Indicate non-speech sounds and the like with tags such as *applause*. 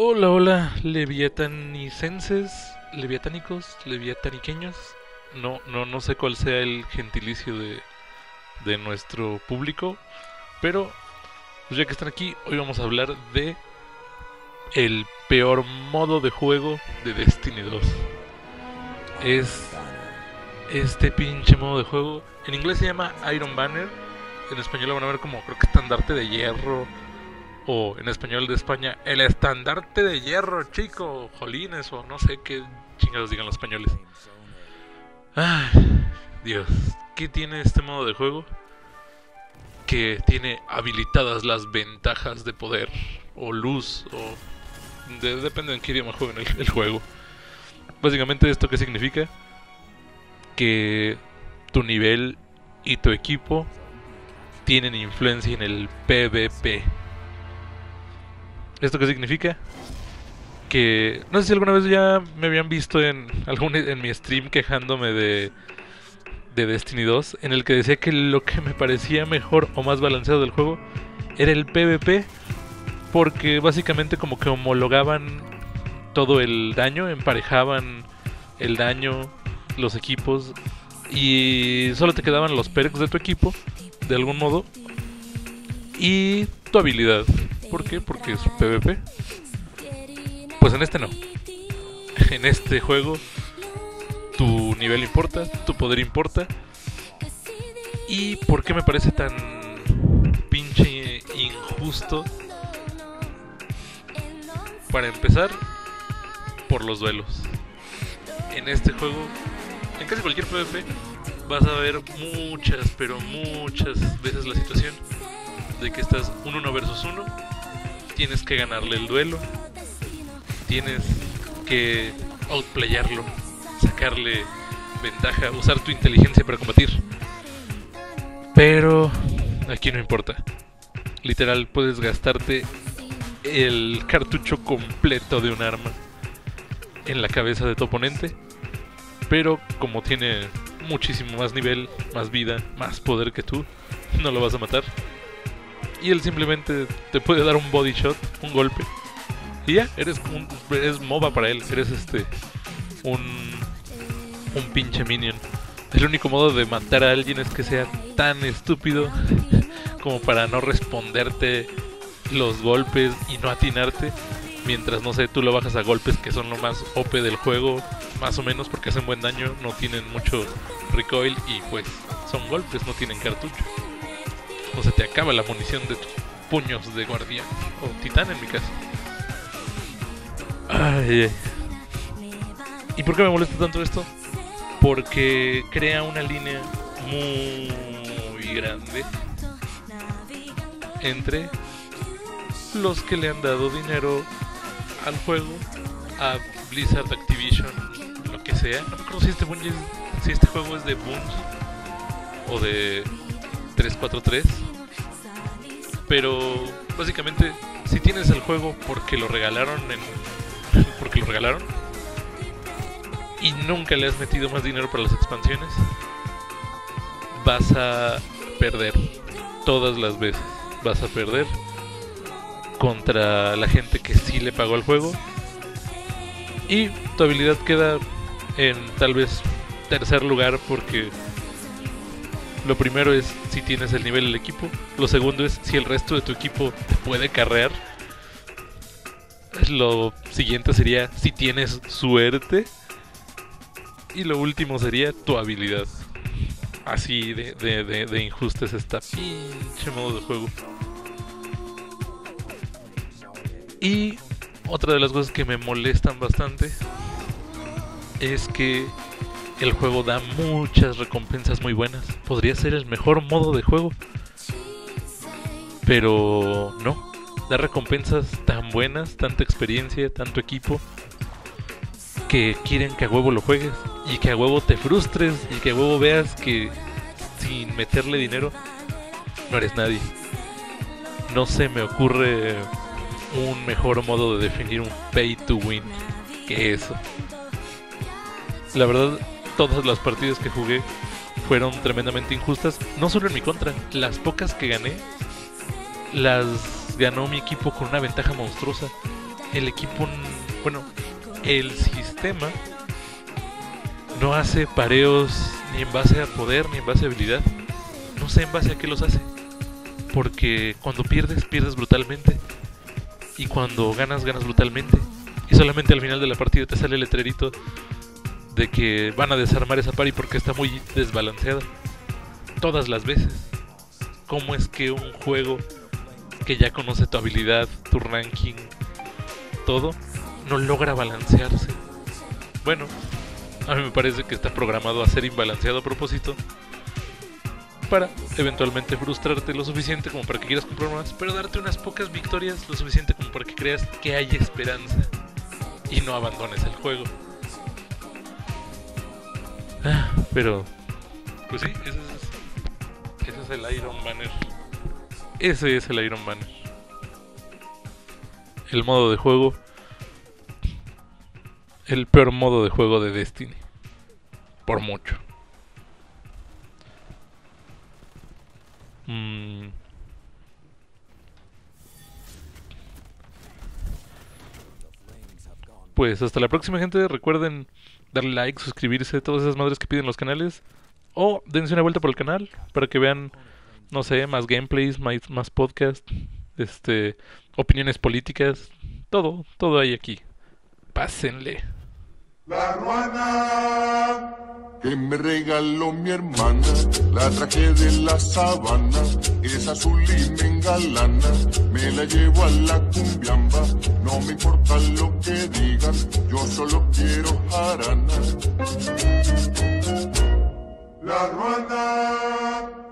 Hola, hola, leviatanicenses, leviatánicos, leviataniqueños. No, no, no sé cuál sea el gentilicio de, de nuestro público, pero pues ya que están aquí, hoy vamos a hablar de el peor modo de juego de Destiny 2. Es este pinche modo de juego. En inglés se llama Iron Banner. En español lo van a ver como creo que estandarte de hierro. O en español de España, el estandarte de hierro, chico. Jolines o no sé qué chingados digan los españoles. Ay, Dios. ¿Qué tiene este modo de juego? Que tiene habilitadas las ventajas de poder. O luz. O... de- depende en qué idioma jueguen el, el juego. Básicamente esto qué significa? que tu nivel y tu equipo tienen influencia en el PvP. ¿Esto qué significa? Que no sé si alguna vez ya me habían visto en algún en mi stream quejándome de de Destiny 2 en el que decía que lo que me parecía mejor o más balanceado del juego era el PvP porque básicamente como que homologaban todo el daño, emparejaban el daño, los equipos y solo te quedaban los perks de tu equipo de algún modo y tu habilidad. ¿Por qué? Porque es PvP. Pues en este no. *laughs* En este juego tu nivel importa, tu poder importa. ¿Y por qué me parece tan pinche injusto? Para empezar, por los duelos. En este juego, en casi cualquier PvP, vas a ver muchas, pero muchas veces la situación de que estás un uno versus uno, tienes que ganarle el duelo, tienes que outplayarlo, sacarle ventaja, usar tu inteligencia para combatir. Pero aquí no importa. Literal, puedes gastarte el cartucho completo de un arma en la cabeza de tu oponente. Pero como tiene muchísimo más nivel, más vida, más poder que tú, no lo vas a matar. Y él simplemente te puede dar un body shot, un golpe. Y ya, eres un eres MOBA para él, eres este un un pinche minion. El único modo de matar a alguien es que sea tan estúpido como para no responderte los golpes y no atinarte. Mientras, no sé, tú lo bajas a golpes que son lo más OP del juego, más o menos, porque hacen buen daño, no tienen mucho recoil y pues son golpes, no tienen cartucho. O se te acaba la munición de tus puños de guardián, o titán en mi caso. Ay, ay. ¿Y por qué me molesta tanto esto? Porque crea una línea muy grande entre los que le han dado dinero al juego, a Blizzard, Activision, lo que sea. No me acuerdo si este, Bungie- si este juego es de Bungie o de 343. Pero básicamente, si tienes el juego porque lo regalaron en. porque lo regalaron. Y nunca le has metido más dinero para las expansiones. Vas a perder todas las veces. Vas a perder contra la gente que sí le pagó el juego. Y tu habilidad queda en tal vez tercer lugar porque lo primero es si tienes el nivel del equipo. Lo segundo es si el resto de tu equipo te puede carrear. Lo siguiente sería si tienes suerte. Y lo último sería tu habilidad. Así de, de, de, de injusta pinche modo de juego. Y otra de las cosas que me molestan bastante es que el juego da muchas recompensas muy buenas. Podría ser el mejor modo de juego. Pero no. Da recompensas tan buenas, tanta experiencia, tanto equipo, que quieren que a huevo lo juegues y que a huevo te frustres y que a huevo veas que sin meterle dinero no eres nadie. No se me ocurre un mejor modo de definir un pay to win que eso. La verdad, todas las partidas que jugué fueron tremendamente injustas, no solo en mi contra, las pocas que gané las ganó mi equipo con una ventaja monstruosa. el equipo, bueno, el sistema no hace pareos ni en base a poder ni en base a habilidad. No sé en base a qué los hace. Porque cuando pierdes, pierdes brutalmente. Y cuando ganas, ganas brutalmente. Y solamente al final de la partida te sale el letrerito de que van a desarmar esa pari porque está muy desbalanceada. Todas las veces. ¿Cómo es que un juego que ya conoce tu habilidad, tu ranking, todo, no logra balancearse? Bueno, a mí me parece que está programado a ser imbalanceado a propósito para eventualmente frustrarte lo suficiente como para que quieras comprar más, pero darte unas pocas victorias lo suficiente como para que creas que hay esperanza y no abandones el juego. Ah, pero, pues sí, ese es, ese es el Iron Banner. Ese es el Iron Banner. El modo de juego el peor modo de juego de Destiny. Por mucho. Mm. Pues hasta la próxima gente. Recuerden darle like, suscribirse, todas esas madres que piden los canales. O dense una vuelta por el canal para que vean, no sé, más gameplays, más, más podcast, este, opiniones políticas. Todo, todo hay aquí. Pásenle. La ruana que me regaló mi hermana, la traje de la sabana, es azul y me engalana, me la llevo a la cumbiamba, no me importa lo que digan, yo solo quiero jarana. La ruana